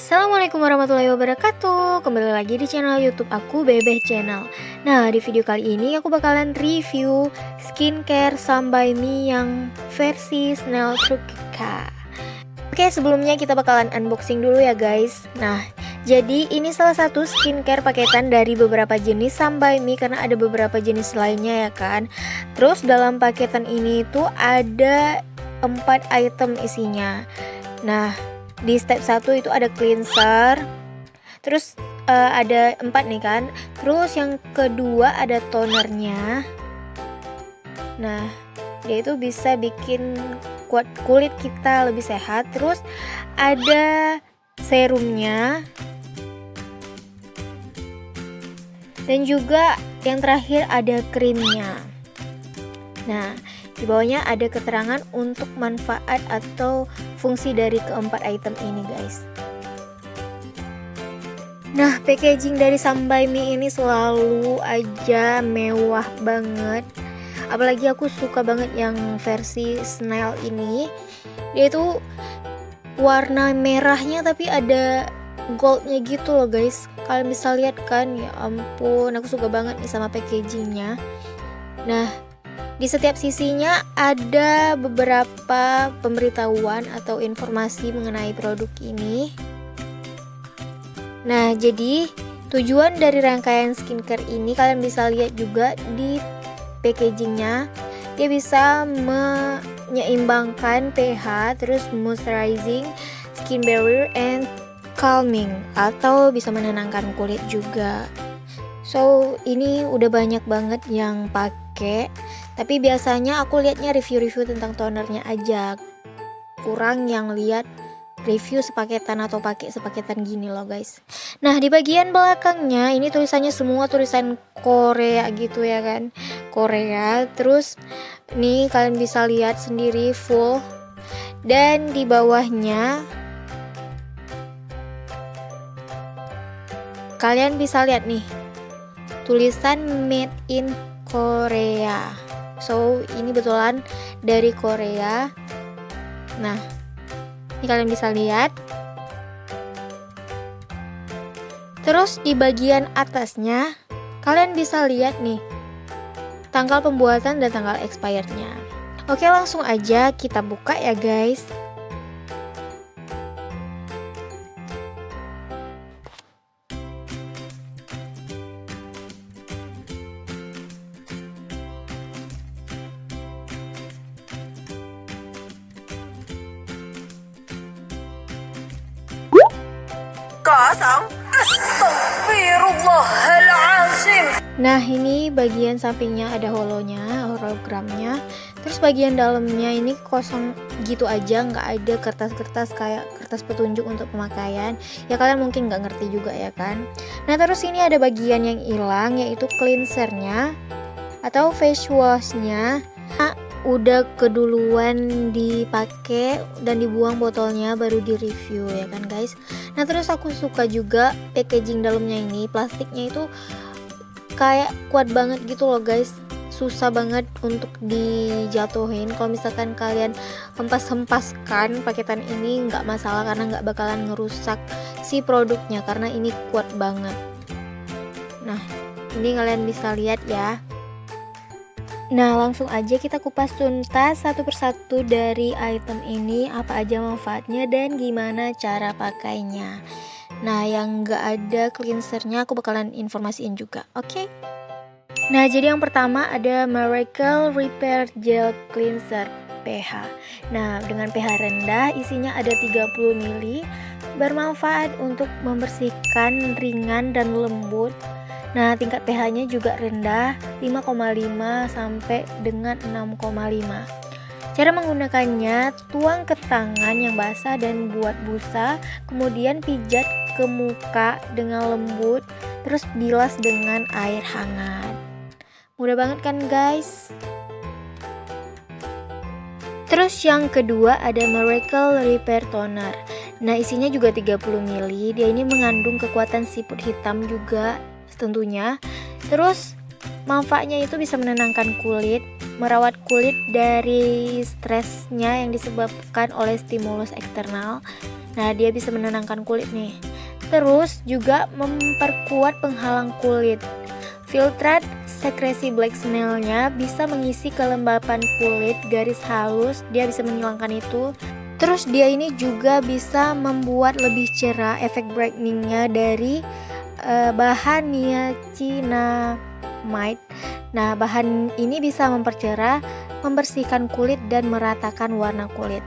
Assalamualaikum warahmatullahi wabarakatuh. Kembali lagi di channel youtube aku Bebeh Channel. Nah di video kali ini aku bakalan review skincare Sambai Me yang versi Snail Trukika Oke sebelumnya kita bakalan unboxing dulu ya guys. Nah jadi ini salah satu skincare paketan dari beberapa jenis Sambai Me Karena ada beberapa jenis lainnya ya kan. Terus dalam paketan ini tuh ada 4 item isinya. Nah di step 1 itu ada cleanser. Terus uh, ada empat nih kan. Terus yang kedua ada tonernya. Nah dia itu bisa bikin kuat kulit kita lebih sehat. Terus ada serumnya. Dan juga yang terakhir ada krimnya. Nah di bawahnya ada keterangan untuk manfaat atau fungsi dari keempat item ini guys. Nah, packaging dari Sambai Mie ini selalu aja mewah banget. Apalagi aku suka banget yang versi snail ini. Dia itu warna merahnya tapi ada goldnya gitu loh guys. Kalian bisa lihat kan, ya ampun, aku suka banget nih sama packagingnya. Nah, di setiap sisinya ada beberapa pemberitahuan atau informasi mengenai produk ini. Nah, jadi tujuan dari rangkaian skincare ini kalian bisa lihat juga di packagingnya. Dia bisa menyeimbangkan pH, terus moisturizing, skin barrier, and calming atau bisa menenangkan kulit juga. So, ini udah banyak banget yang pakai tapi biasanya aku lihatnya review-review tentang tonernya aja. Kurang yang lihat review sepaketan atau pakai sepaketan gini loh guys. Nah di bagian belakangnya ini tulisannya semua tulisan Korea gitu ya kan, Korea. Terus nih kalian bisa lihat sendiri full dan di bawahnya kalian bisa lihat nih tulisan made in Korea so ini betulan dari Korea. Nah ini kalian bisa lihat. Terus di bagian atasnya kalian bisa lihat nih tanggal pembuatan dan tanggal expirednya. Oke langsung aja kita buka ya guys Nah ini bagian sampingnya ada holonya, hologramnya. Terus bagian dalamnya ini kosong gitu aja nggak ada kertas-kertas kayak kertas petunjuk untuk pemakaian. Ya kalian mungkin nggak ngerti juga ya kan? Nah terus ini ada bagian yang hilang yaitu cleansernya Atau face washnya. Nah, udah keduluan dipakai dan dibuang botolnya baru di review ya kan guys? Nah terus aku suka juga packaging dalamnya ini. Plastiknya itu kayak kuat banget gitu loh guys. Susah banget untuk dijatuhin. Kalau misalkan kalian hempas-hempaskan paketan ini nggak masalah karena nggak bakalan ngerusak si produknya karena ini kuat banget. Nah ini kalian bisa lihat ya Nah, langsung aja kita kupas tuntas satu persatu dari item ini, apa aja manfaatnya dan gimana cara pakainya. Nah, yang nggak ada cleansernya aku bakalan informasiin juga, oke? Okay? Nah, jadi yang pertama ada Miracle Repair Gel Cleanser pH. Nah, dengan pH rendah, isinya ada 30 ml, bermanfaat untuk membersihkan ringan dan lembut Nah, tingkat pH-nya juga rendah, 5,5 sampai dengan 6,5. Cara menggunakannya, tuang ke tangan yang basah dan buat busa, kemudian pijat ke muka dengan lembut, terus bilas dengan air hangat. Mudah banget kan, guys? Terus yang kedua ada Miracle Repair Toner. Nah, isinya juga 30 ml. Dia ini mengandung kekuatan siput hitam juga tentunya. Terus manfaatnya itu bisa menenangkan kulit, merawat kulit dari stresnya yang disebabkan oleh stimulus eksternal. Nah, dia bisa menenangkan kulit nih. Terus juga memperkuat penghalang kulit. Filtrat sekresi black snailnya bisa mengisi kelembapan kulit, garis halus, dia bisa menghilangkan itu. Terus dia ini juga bisa membuat lebih cerah efek brightening-nya dari uh, bahan niacinamide. Nah, bahan ini bisa mempercerah, membersihkan kulit dan meratakan warna kulit.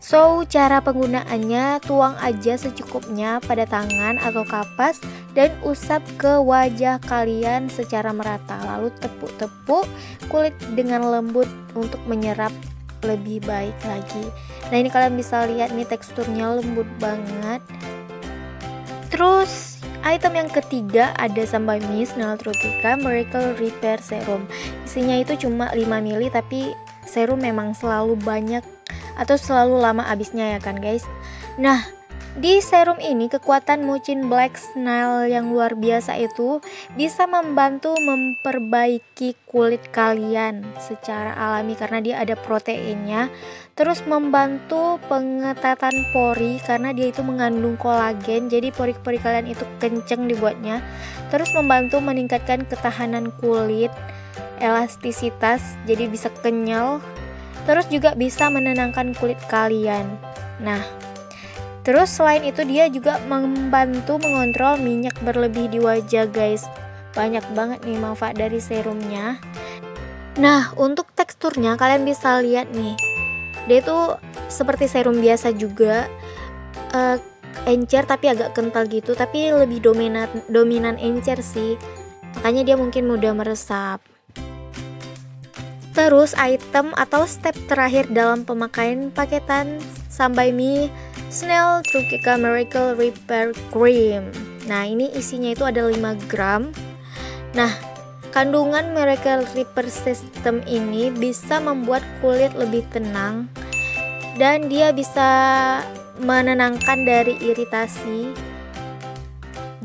So, cara penggunaannya tuang aja secukupnya pada tangan atau kapas dan usap ke wajah kalian secara merata. Lalu tepuk-tepuk kulit dengan lembut untuk menyerap lebih baik lagi. Nah, ini kalian bisa lihat nih teksturnya lembut banget. Terus, item yang ketiga ada Sambai Mist Neutrotica Miracle Repair Serum. Isinya itu cuma 5 ml tapi serum memang selalu banyak atau selalu lama habisnya ya kan guys nah di serum ini kekuatan mucin black snail yang luar biasa itu bisa membantu memperbaiki kulit kalian secara alami karena dia ada proteinnya terus membantu pengetatan pori karena dia itu mengandung kolagen jadi pori-pori kalian itu kenceng dibuatnya terus membantu meningkatkan ketahanan kulit elastisitas jadi bisa kenyal Terus juga bisa menenangkan kulit kalian. Nah, terus selain itu dia juga membantu mengontrol minyak berlebih di wajah, guys. Banyak banget nih manfaat dari serumnya. Nah, untuk teksturnya kalian bisa lihat nih. Dia itu seperti serum biasa juga. Uh, encer tapi agak kental gitu, tapi lebih dominan dominan encer sih. Makanya dia mungkin mudah meresap. Terus item atau step terakhir dalam pemakaian paketan sampai mie Snail Trukika Miracle Repair Cream. Nah, ini isinya itu ada 5 gram. Nah, kandungan Miracle Repair System ini bisa membuat kulit lebih tenang dan dia bisa menenangkan dari iritasi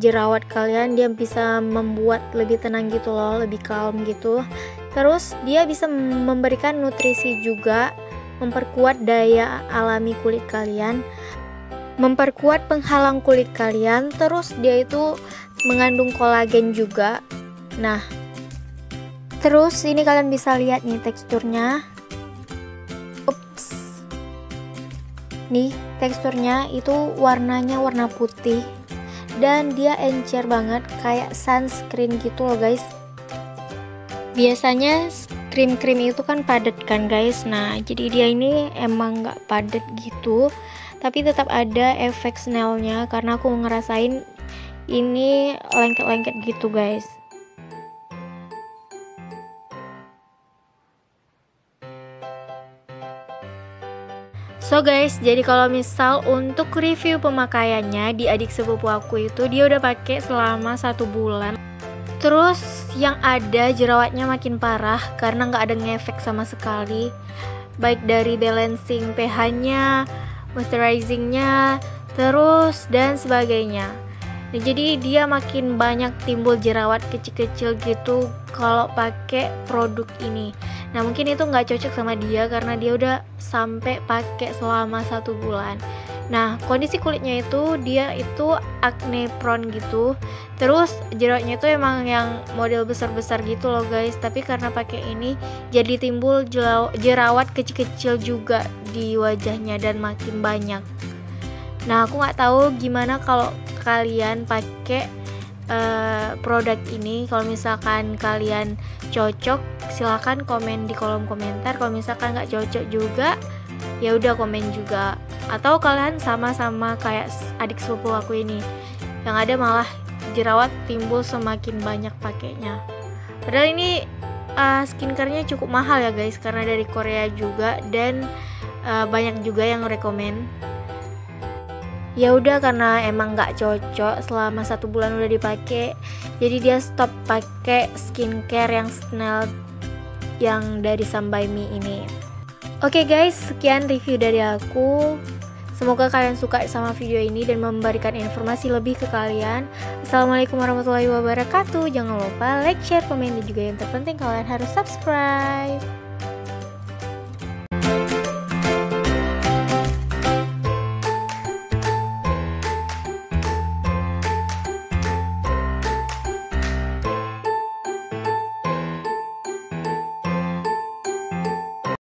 jerawat kalian dia bisa membuat lebih tenang gitu loh lebih calm gitu Terus dia bisa memberikan nutrisi juga, memperkuat daya alami kulit kalian, memperkuat penghalang kulit kalian. Terus dia itu mengandung kolagen juga. Nah, terus ini kalian bisa lihat nih teksturnya. Ups. Nih, teksturnya itu warnanya warna putih dan dia encer banget kayak sunscreen gitu loh guys biasanya krim-krim itu kan padat kan guys nah jadi dia ini emang nggak padat gitu tapi tetap ada efek snailnya karena aku ngerasain ini lengket-lengket gitu guys So guys, jadi kalau misal untuk review pemakaiannya di adik sepupu aku itu dia udah pakai selama satu bulan. Terus yang ada jerawatnya makin parah karena nggak ada ngefek sama sekali. Baik dari balancing pH-nya, moisturizingnya, terus dan sebagainya. Nah, Jadi dia makin banyak timbul jerawat kecil-kecil gitu kalau pakai produk ini. Nah mungkin itu nggak cocok sama dia karena dia udah sampai pakai selama satu bulan Nah, kondisi kulitnya itu dia itu acne prone gitu. Terus jerawatnya itu emang yang model besar-besar gitu loh guys. Tapi karena pakai ini jadi timbul jerawat kecil-kecil juga di wajahnya dan makin banyak. Nah, aku nggak tahu gimana kalau kalian pakai uh, produk ini. Kalau misalkan kalian cocok, silahkan komen di kolom komentar. Kalau misalkan nggak cocok juga, ya udah komen juga atau kalian sama-sama kayak adik sepupu aku ini. Yang ada malah jerawat timbul semakin banyak pakainya. Padahal ini uh, skincarenya cukup mahal ya guys karena dari Korea juga dan uh, banyak juga yang rekomend ya udah karena emang nggak cocok selama satu bulan udah dipakai jadi dia stop pakai skincare yang snail yang dari Sambai ini. Oke okay guys, sekian review dari aku. Semoga kalian suka sama video ini dan memberikan informasi lebih ke kalian. Assalamualaikum warahmatullahi wabarakatuh. Jangan lupa like, share, komen, dan juga yang terpenting kalian harus subscribe.